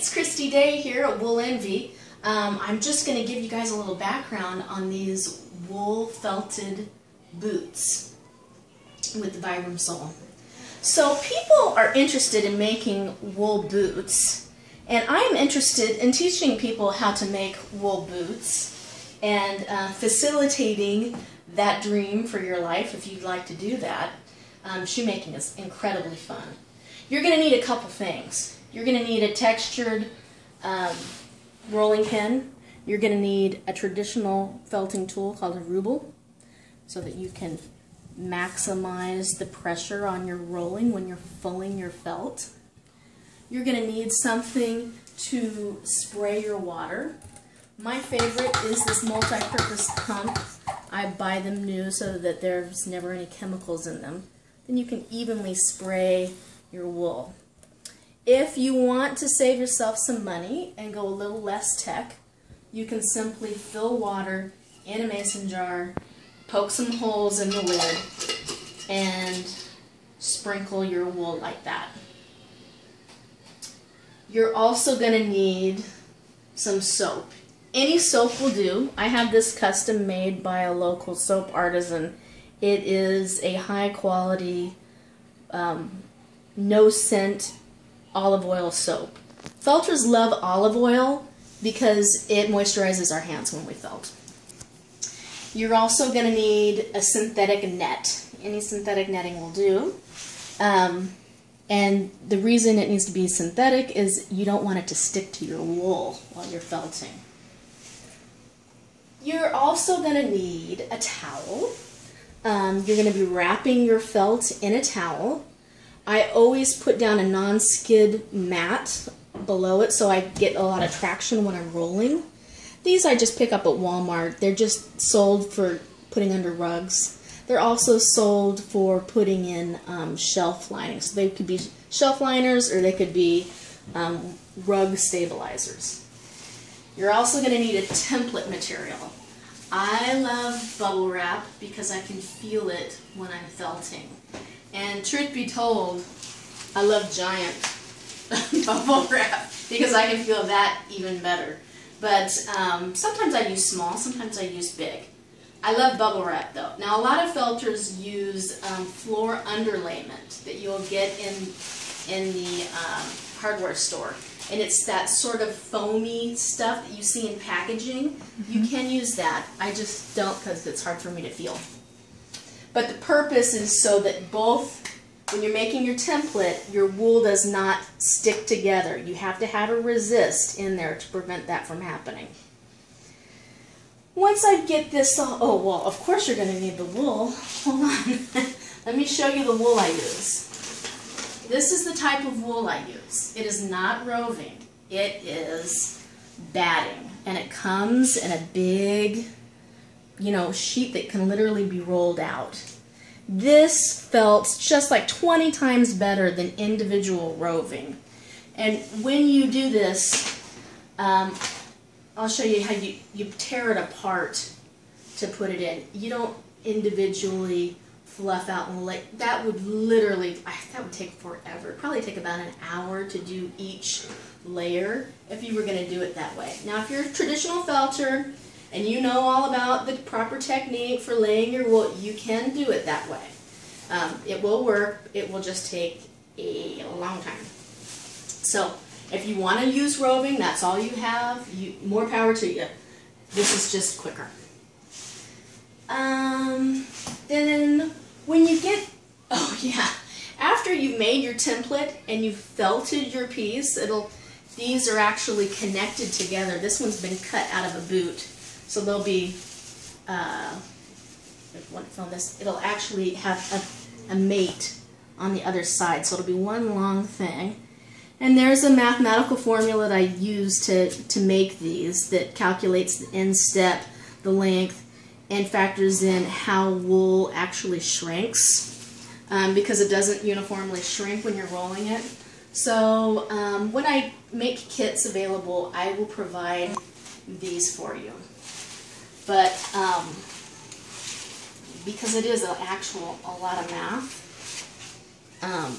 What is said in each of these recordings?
it's Christi Dea here at Wool Envy. Um, I'm just going to give you guys a little background on these wool felted boots with the Vibram sole. So people are interested in making wool boots and I am interested in teaching people how to make wool boots and uh, facilitating that dream for your life if you'd like to do that. Um, shoemaking is incredibly fun. You're going to need a couple things. You're going to need a textured um, rolling pin. You're going to need a traditional felting tool called a ruble so that you can maximize the pressure on your rolling when you're fulling your felt. You're going to need something to spray your water. My favorite is this multi-purpose pump. I buy them new so that there's never any chemicals in them. Then you can evenly spray your wool. If you want to save yourself some money and go a little less tech, you can simply fill water in a mason jar, poke some holes in the lid, and sprinkle your wool like that. You're also going to need some soap. Any soap will do. I have this custom made by a local soap artisan. It is a high quality, um, no scent olive oil soap. Felters love olive oil because it moisturizes our hands when we felt. You're also going to need a synthetic net. Any synthetic netting will do. Um, and the reason it needs to be synthetic is you don't want it to stick to your wool while you're felting. You're also going to need a towel. Um, you're going to be wrapping your felt in a towel. I always put down a non-skid mat below it so I get a lot of traction when I'm rolling. These I just pick up at Walmart. They're just sold for putting under rugs. They're also sold for putting in um, shelf linings. So they could be shelf liners or they could be um, rug stabilizers. You're also going to need a template material. I love bubble wrap because I can feel it when I'm felting. And truth be told, I love giant bubble wrap because I can feel that even better. But um, sometimes I use small, sometimes I use big. I love bubble wrap though. Now a lot of felters use um, floor underlayment that you'll get in in the um, hardware store. And it's that sort of foamy stuff that you see in packaging. Mm -hmm. You can use that. I just don't because it's hard for me to feel. But the purpose is so that both, when you're making your template, your wool does not stick together. You have to have a resist in there to prevent that from happening. Once I get this, all, oh, well, of course you're going to need the wool. Hold on. Let me show you the wool I use. This is the type of wool I use. It is not roving. It is batting. And it comes in a big, you know, sheet that can literally be rolled out. This felt just like 20 times better than individual roving. And when you do this, um, I'll show you how you, you tear it apart to put it in. You don't individually fluff out and lay. That would literally, that would take forever. Probably take about an hour to do each layer if you were going to do it that way. Now if you're a traditional felter and you know all about the proper technique for laying your wool, you can do it that way. Um, it will work. It will just take a long time. So if you want to use roving, that's all you have. You, more power to you. This is just quicker. Um, then when you get, oh yeah, after you've made your template and you've felted your piece, it'll, these are actually connected together. This one's been cut out of a boot. So they'll be, uh, want to film this, it'll actually have a, a mate on the other side. So it'll be one long thing. And there's a mathematical formula that I use to, to make these that calculates the instep, the length, and factors in how wool actually shrinks um, because it doesn't uniformly shrink when you're rolling it. So um, when I make kits available, I will provide these for you. But um, because it is an actual a lot of math, um,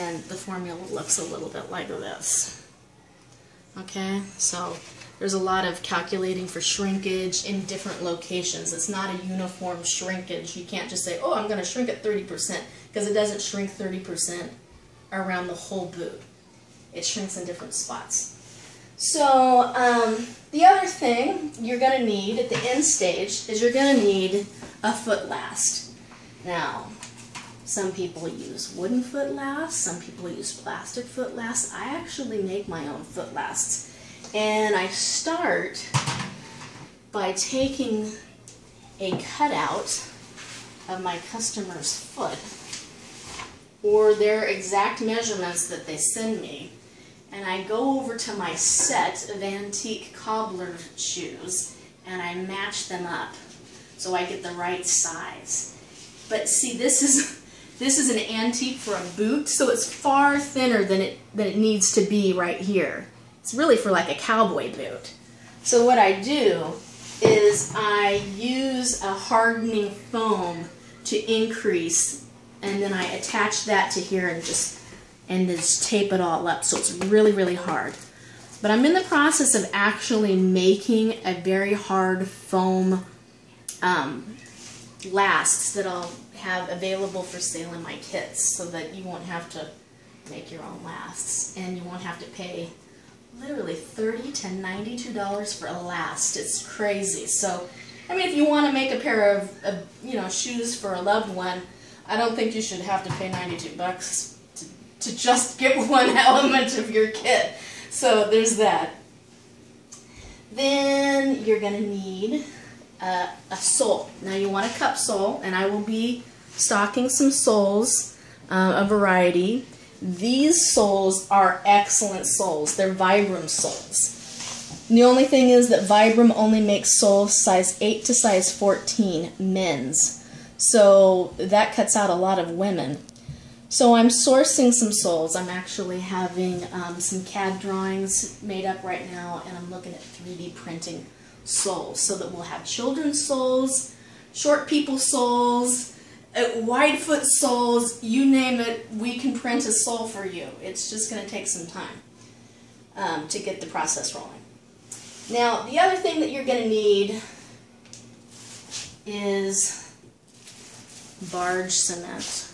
and the formula looks a little bit like this. Okay, so there's a lot of calculating for shrinkage in different locations. It's not a uniform shrinkage. You can't just say, oh, I'm going to shrink it 30% because it doesn't shrink 30% around the whole boot. It shrinks in different spots. So um, the other thing you're going to need at the end stage is you're going to need a foot last. Now, some people use wooden foot lasts, some people use plastic foot lasts. I actually make my own foot lasts. And I start by taking a cutout of my customer's foot or their exact measurements that they send me and I go over to my set of antique cobbler shoes and I match them up so I get the right size. But see, this is this is an antique for a boot, so it's far thinner than it than it needs to be right here. It's really for like a cowboy boot. So what I do is I use a hardening foam to increase and then I attach that to here and just and just tape it all up so it's really really hard. But I'm in the process of actually making a very hard foam um, lasts that I'll have available for sale in my kits so that you won't have to make your own lasts. And you won't have to pay literally 30 to 92 dollars for a last. It's crazy. So I mean if you want to make a pair of, of you know shoes for a loved one I don't think you should have to pay 92 bucks to, just get one element of your kit. So there's that. Then you're going to need a, a sole. Now you want a cup sole, and I will be stocking some soles, uh, a variety. These soles are excellent soles. They're Vibram soles. The only thing is that Vibram only makes soles size 8 to size 14 men's. So that cuts out a lot of women. So I'm sourcing some soles. I'm actually having um, some CAD drawings made up right now, and I'm looking at 3D printing soles so that we'll have children's soles, short people soles, uh, wide foot soles, you name it, we can print a sole for you. It's just going to take some time um, to get the process rolling. Now, the other thing that you're going to need is barge cement.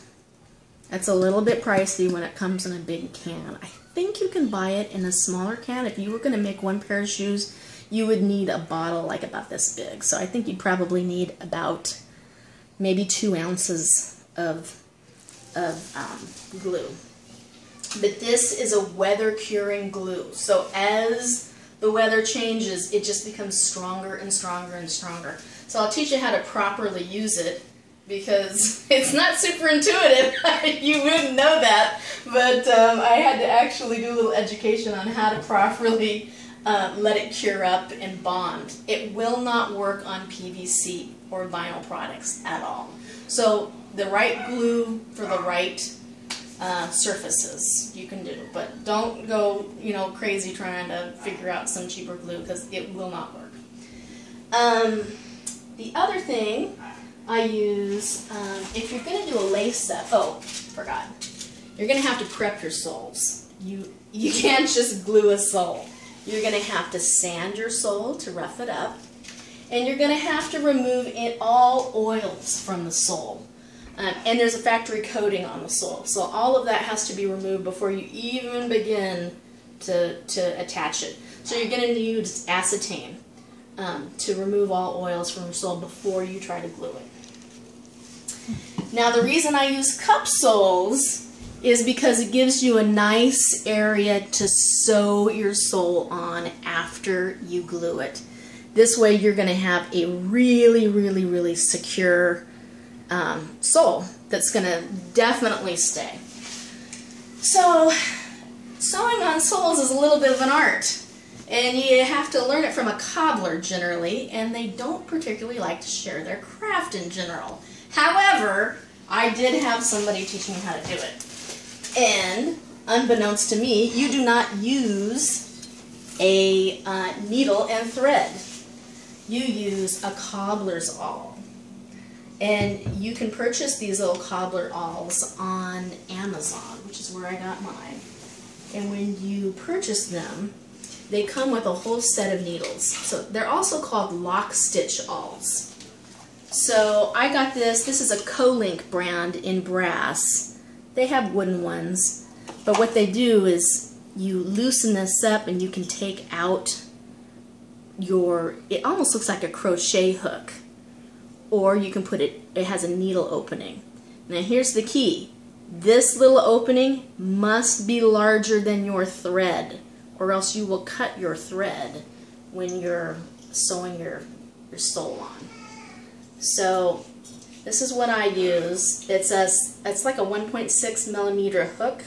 It's a little bit pricey when it comes in a big can. I think you can buy it in a smaller can. If you were going to make one pair of shoes, you would need a bottle like about this big. So I think you'd probably need about maybe two ounces of, of um, glue. But this is a weather curing glue. So as the weather changes, it just becomes stronger and stronger and stronger. So I'll teach you how to properly use it because it's not super intuitive. you wouldn't know that, but um, I had to actually do a little education on how to properly uh, let it cure up and bond. It will not work on PVC or vinyl products at all. So the right glue for the right uh, surfaces you can do, but don't go you know crazy trying to figure out some cheaper glue because it will not work. Um, the other thing I use, um, if you're going to do a lace up, oh, forgot. You're going to have to prep your soles. You, you can't just glue a sole. You're going to have to sand your sole to rough it up. And you're going to have to remove it, all oils from the sole. Um, and there's a factory coating on the sole. So all of that has to be removed before you even begin to, to attach it. So you're going to use acetone um, to remove all oils from your sole before you try to glue it. Now the reason I use cup soles is because it gives you a nice area to sew your sole on after you glue it. This way you're going to have a really, really, really secure um, sole that's going to definitely stay. So sewing on soles is a little bit of an art. And you have to learn it from a cobbler generally, and they don't particularly like to share their craft in general. However, I did have somebody teach me how to do it. And, unbeknownst to me, you do not use a uh, needle and thread. You use a cobbler's awl. And you can purchase these little cobbler awls on Amazon, which is where I got mine. And when you purchase them, they come with a whole set of needles. So they're also called lock stitch awls. So I got this. This is a Colink brand in brass. They have wooden ones. But what they do is you loosen this up and you can take out your, it almost looks like a crochet hook. Or you can put it, it has a needle opening. Now here's the key. This little opening must be larger than your thread or else you will cut your thread when you're sewing your, your sole on. So this is what I use. It's a, it's like a 1.6 millimeter hook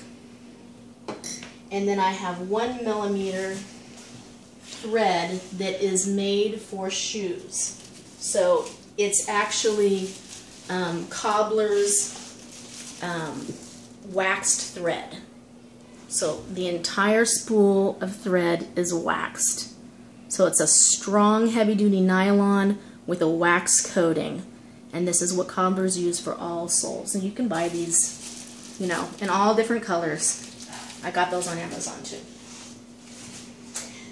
and then I have one millimeter thread that is made for shoes. So it's actually um, cobbler's um, waxed thread. So the entire spool of thread is waxed. So it's a strong heavy duty nylon with a wax coating. And this is what cobblers use for all soles. And you can buy these, you know, in all different colors. I got those on Amazon too.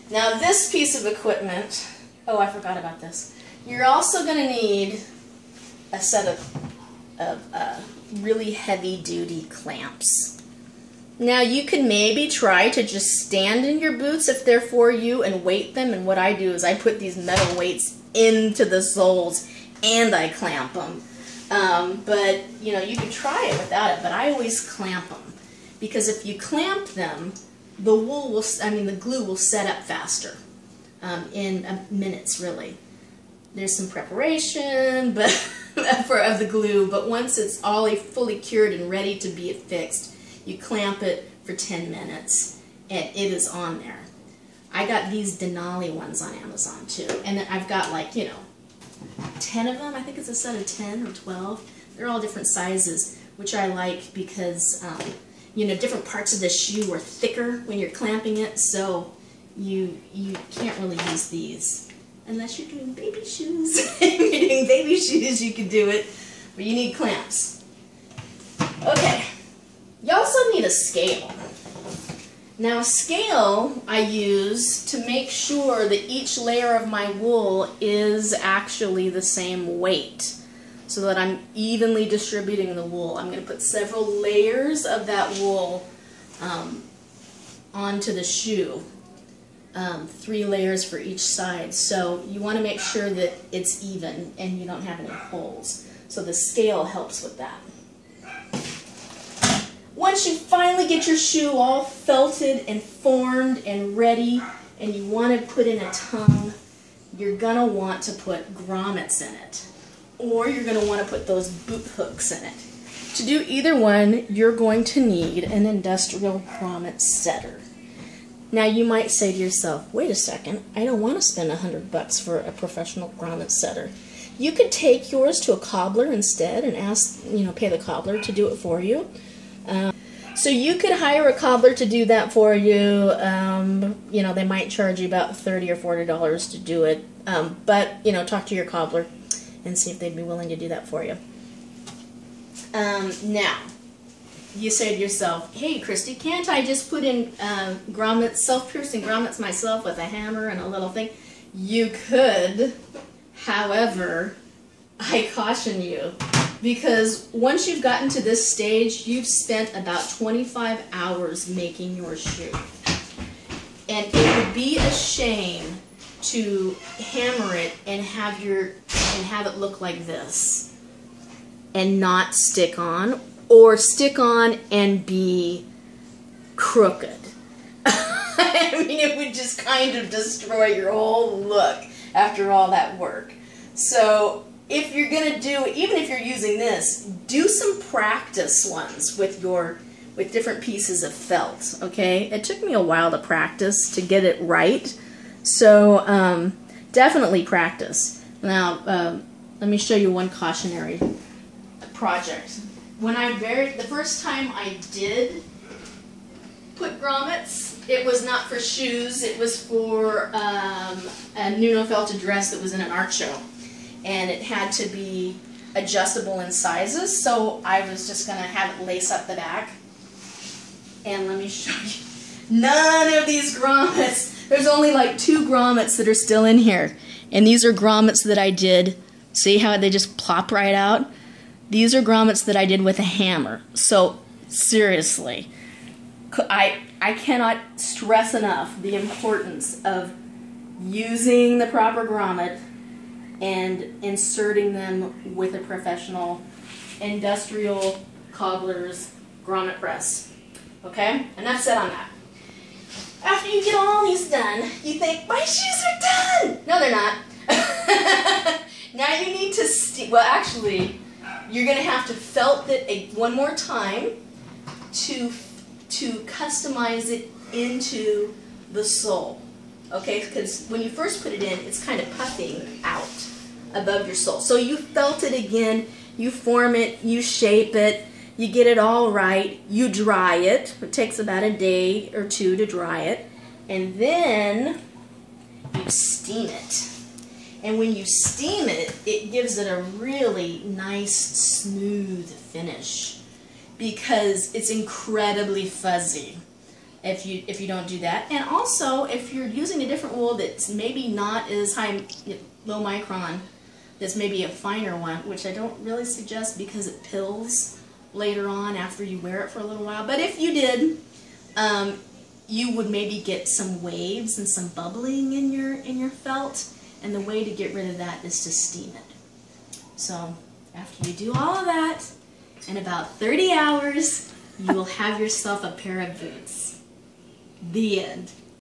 Now this piece of equipment, oh I forgot about this. You're also going to need a set of, of uh, really heavy duty clamps. Now you can maybe try to just stand in your boots if they're for you and weight them and what I do is I put these metal weights into the soles and I clamp them. Um, but you know you can try it without it but I always clamp them because if you clamp them the wool will, I mean the glue will set up faster um, in uh, minutes really. There's some preparation but for, of the glue but once it's all fully cured and ready to be affixed you clamp it for 10 minutes and it is on there. I got these Denali ones on Amazon too and I've got like you know 10 of them I think it's a set of 10 or 12 they're all different sizes which I like because um, you know, different parts of the shoe are thicker when you're clamping it, so you you can't really use these. Unless you're doing baby shoes. if you're doing baby shoes, you can do it, but you need clamps. Okay, you also need a scale. Now a scale I use to make sure that each layer of my wool is actually the same weight so that I'm evenly distributing the wool. I'm going to put several layers of that wool um, onto the shoe. Um, three layers for each side. So you want to make sure that it's even and you don't have any holes. So the scale helps with that. Once you finally get your shoe all felted and formed and ready and you want to put in a tongue, you're going to want to put grommets in it or you're going to want to put those boot hooks in it. To do either one, you're going to need an industrial grommet setter. Now you might say to yourself, wait a second, I don't want to spend a hundred bucks for a professional grommet setter. You could take yours to a cobbler instead and ask, you know, pay the cobbler to do it for you. Um, so you could hire a cobbler to do that for you. Um, you know, they might charge you about thirty or forty dollars to do it. Um, but you know, talk to your cobbler and see if they'd be willing to do that for you. Um, now, you say to yourself, hey, Christi, can't I just put in uh, grommets, self-piercing grommets myself with a hammer and a little thing? You could, however, I caution you, because once you've gotten to this stage, you've spent about 25 hours making your shoe. And it would be a shame to hammer it and have your and have it look like this and not stick on or stick on and be crooked. I mean, it would just kind of destroy your whole look after all that work. So if you're going to do, even if you're using this, do some practice ones with your with different pieces of felt, okay? It took me a while to practice to get it right so um, definitely practice. Now, uh, let me show you one cautionary project. When I very, the first time I did put grommets, it was not for shoes, it was for um, a Nuno felted dress that was in an art show. And it had to be adjustable in sizes, so I was just going to have it lace up the back. And let me show you. None of these grommets There's only like two grommets that are still in here. And these are grommets that I did. See how they just plop right out? These are grommets that I did with a hammer. So seriously, I, I cannot stress enough the importance of using the proper grommet and inserting them with a professional industrial cobbler's grommet press. Okay? Enough said on that. After you get all these done, you think, my shoes are done! No, they're not. now you need to, st- well, actually, you're going to have to felt it a, one more time to, to customize it into the sole. Okay, because when you first put it in, it's kind of puffing out above your sole. So you felt it again, you form it, you shape it, you get it all right, you dry it. It takes about a day or two to dry it. And then you steam it. And when you steam it, it gives it a really nice, smooth finish because it's incredibly fuzzy if you if you don't do that. And also, if you're using a different wool that's maybe not as high, low micron, that's maybe a finer one, which I don't really suggest because it pills later on after you wear it for a little while. But if you did, um, you would maybe get some waves and some bubbling in your in your felt. And the way to get rid of that is to steam it. So after you do all of that, in about 30 hours, you will have yourself a pair of boots. The end.